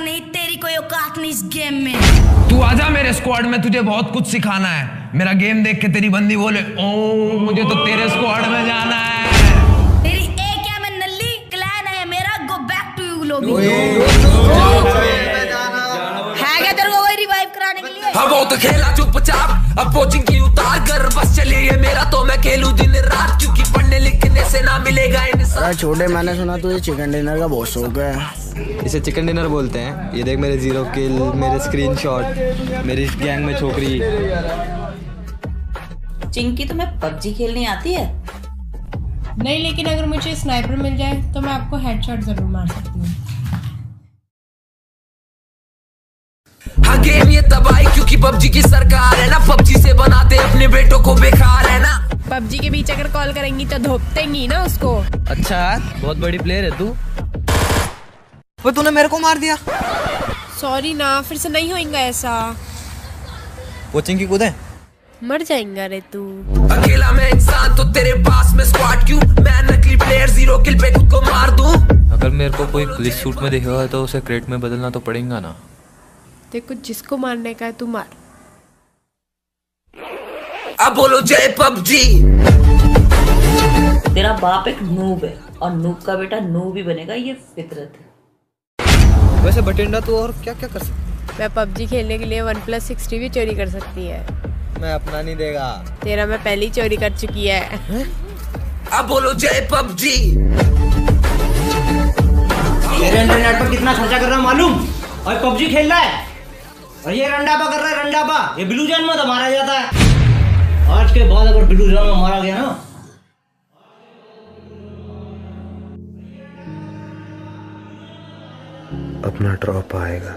नहीं तेरी कोई औकात नहीं इस गेम में तू आजा मेरे स्क्वाड में तुझे बहुत कुछ सिखाना है मेरा गेम देख के तेरी बंदी बोले ओ मुझे तो तेरे स्क्वाड में जाना है तेरी ए क्या मैं नल्ली क्लैन है मेरा गो बैक टू यू लोग है क्या तेरे को वही रिवाइव कराने के लिए हाँ वो तो खेला चुपचाप अब कोचिंग की उतार कर बस चलिए ये मेरा तो मैं खेलूं दिन रात अरे छोटे मैंने सुना तू ये चिकन डिनर का बहुत शौक है। इसे चिकन डिनर बोलते हैं। ये देख मेरे ज़ीरो किल मेरे स्क्रीनशॉट मेरी गैंग में छोकरी। चिंकी तुम्हें पबजी खेलनी आती है? नहीं लेकिन अगर मुझे स्नाइपर मिल जाए तो मैं आपको हेडशॉट ज़रूर मार सकती हूँ। हाँ गेम ये तबाही क्योंकि पबजी की सरकार है ना पबजी से बनाते अपने बेटों को बेकार है पबजी के बीच अगर कॉल करेंगी तो धोपतेंगी ना उसको। अच्छा बहुत बड़ी प्लेयर है तू। वो तूने मेरे को मार दिया। सॉरी ना फिर से नहीं होएगा ऐसा। कोचिंग की कूदे? मर जाएगा रे तू। अकेला मैं इंसान तो तेरे पास में स्क्वाड क्यों? मैं नकली प्लेयर ज़ीरो किल पे खुद को मार दूँ? अगर मेरे को कोई ग्लिच सूट में देखेगा तो उसे क्रेट में बदलना तो पड़ेगा ना। देखो जिसको मारने का है तू मार। अब बोलो जय पबजी। तेरा बाप एक नूब है और नूब का बेटा नूब ही बनेगा ये फितरत है। वैसे बटिंडा तू और क्या क्या कर सकती? मैं पबजी खेलने के लिए वन प्लस सिक्सटी भी चोरी कर सकती है। मैं अपना नहीं देगा। तेरा मैं पहले ही चोरी कर चुकी है। अब बोलो जय पबजी। मेरे इंटरनेट पर कितना खर्चा कर रहा है मालूम? और पबजी खेल रहा है? और ये रंडापा कर रहा है रंडापा। ये ब्लू जान में तो मारा जाता है। आज के बाद अगर ब्लू जान मारा गया ना। अपना ड्रॉप आएगा।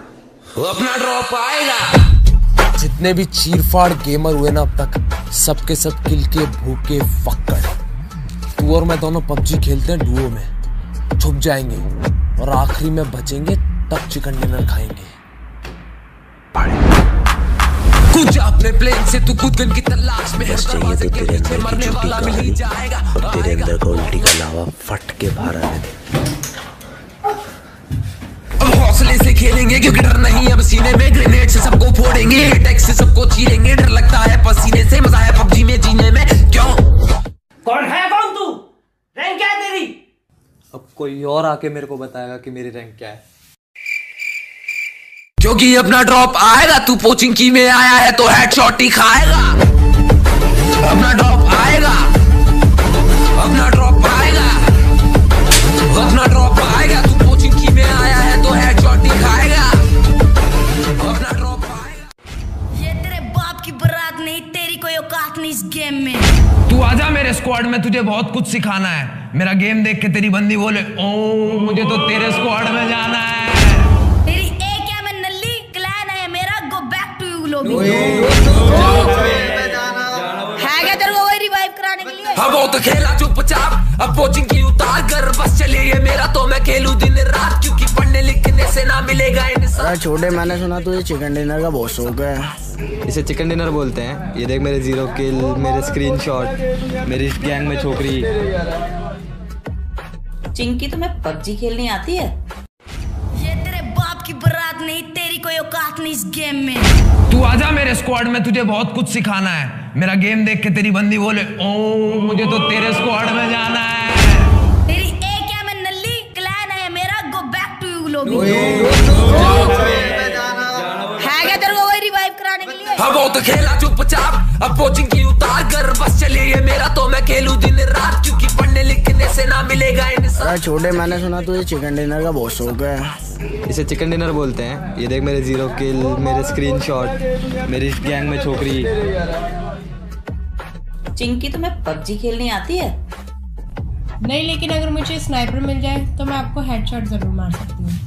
वो अपना ड्रॉप आएगा। जितने भी चीरफाड़ गेमर हुए ना अब तक सबके सब किल के भूखे फक्कड़। तू और मैं दोनों पबजी खेलते हैं डुओ में। छुप जाएँगे। और आखिरी में बचेंगे तब चिकन डिनर खाएँगे। कुछ अपने प्लेन से तू खुद गन की तलाश में है। दरवाजे के पीछे मरने वाला मिल ही और तेरे अंदर का उल्टी का लावा फट के बाहर आने दे हौसले से खेलेंगे क्योंकि डर नहीं अब सीने में ग्रेनेड से सबको फोड़ेंगे टैक्स से सबको चीरेंगे डर लगता है पसीने से मज़ा है पबजी में जीने में। क्यों? कौन है कौन तू? रैंक क्या है तेरी? अब कोई और आके मेरे को बताएगा कि मेरी रैंक क्या है। क्योंकि अपना ड्रॉप आएगा तू कोचिंग की में आया है तो हेडशॉट ही खाएगा। अपना ड्रॉप आएगा। अपना ड्रॉप आएगा। अपना ड्रॉप आएगा तू कोचिंग की में आया है तो हेडशॉट ही खाएगा। अपना ड्रॉप आएगा। ये तेरे बाप की बारात नहीं तेरी कोई औकात नहीं इस गेम में। तू आजा मेरे स्क्वाड में तुझे बहुत कुछ सिखाना है। मेरा गेम देख के तेरी बंदी बोले ओ मुझे तो तेरे स्क्वाड में जाना तो खेला चुपचाप। अब कोचिंग की उतार कर बस चलिए ये मेरा तो मैं खेलूं दिन रात। क्योंकि पढ़ने लिखने से ना मिलेगा इंसान। अरे छोटे मैंने सुना तू ये चिकन डिनर का बहुत शौक है। इसे चिकन डिनर बोलते हैं। ये देख मेरे ज़ीरो किल मेरे स्क्रीनशॉट मेरी गैंग में छोकरी। चिंकी तुम्हें पबजी खेलनी आती है? कोई औकात नहीं इस गेम में तू आजा मेरे स्क्वाड में तुझे बहुत कुछ सिखाना है मेरा गेम देख के तेरी बंदी बोले ओ मुझे तो तेरे स्क्वाड में जाना है तेरी ए क्या मैं नल्ली क्लैन है मेरा गो बैक टू यू लोग है क्या तेरे को वही रिवाइव कराने के लिए हाँ वो तो खेला चुपचाप अब कोचिंग की उतार कर बस चलिए ये मेरा तो मैं खेलूं दिन पढ़ने से ना मिलेगा इंसान। छोटे मैंने सुना तुझे ये चिकन डिनर का बहुत शौक है। इसे चिकन डिनर बोलते हैं। ये देख मेरे ज़ीरो किल मेरे स्क्रीनशॉट मेरी गैंग में छोकरी। चिंकी तुम्हें पबजी खेलनी आती है? नहीं लेकिन अगर मुझे स्नाइपर मिल जाए तो मैं आपको हेडशॉट ज़रूर मार सकती हूँ।